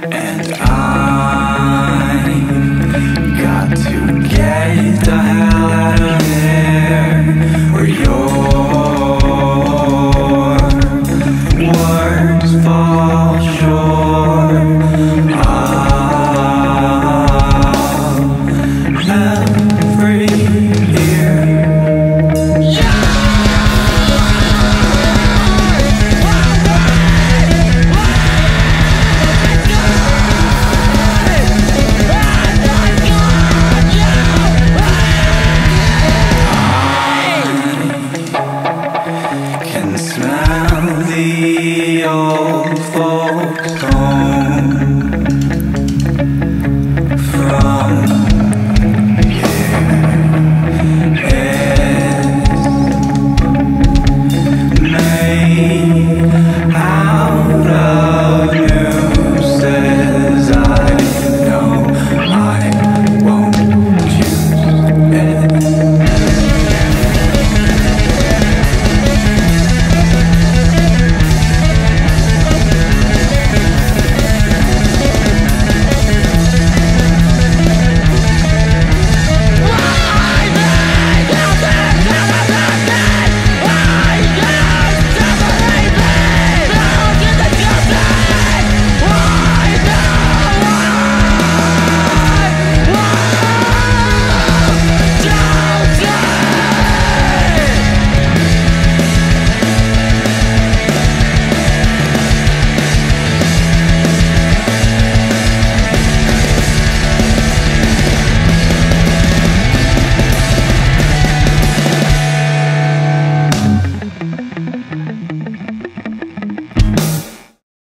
and I